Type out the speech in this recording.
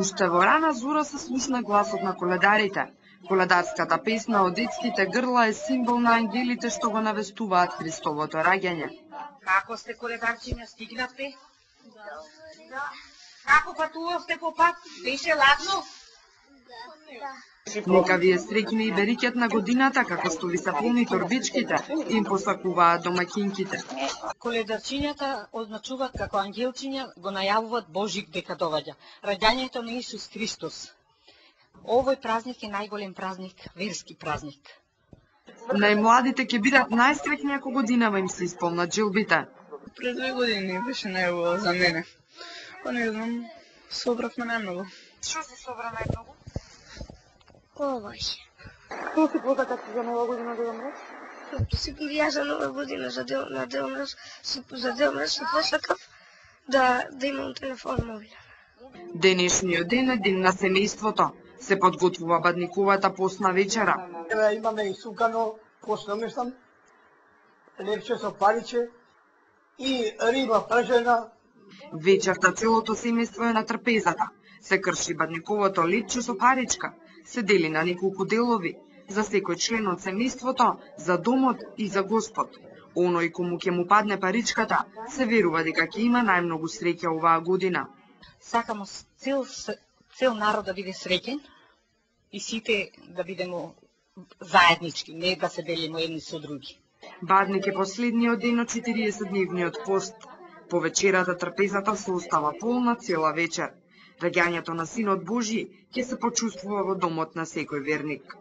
Уште во рана зора се слушна гласот на коледарите. Коледарската песна од детските грла е символ на ангелите што го навестуваат Христовото раѓање. Како сте коледарчиња стигнавте? Да. Како патувавте по пат? Беше ладно? Нека ви е среќни и берикет на годината, како што ви се полни торбичките, им посакуваат домакинките. Коледарчињата означуваат како ангелчиња го најавуваат Божик дека доаѓа. Раѓањето на Исус Христос. Овој празник е најголем празник, верски празник. Најмладите ќе бидат најстрекни ако годинава им се исполнат жилбите. Пред две години беше најубаво за мене. Па не знам, собравме најмногу. Што се собра најмногу? Овој. Што си подакати за нова година да умреш? Си ја за нова година за да на да умреш, за да умреш си посакав да да имам телефон мобилен. Денешниот ден е ден на семејството. Се подготвува бадниковата посна вечера. Еве имаме и сукано посна лепче со париче и риба пржена. Вечерта целото семејство е на трпезата. Се крши бадниковото лепче со паричка се дели на неколку делови, за секој член од семејството, за домот и за Господ. Оној кому ќе му падне паричката, се верува дека ќе има најмногу среќа оваа година. Сакамо цел, цел народ да биде среќен и сите да бидеме заеднички, не да се делиме едни со други. Бадник е последниот ден од 40-дневниот пост. По вечерата трпезата се остава полна цела вечер. Раѓањето на Синот Божи ќе се почувствува во домот на секој верник.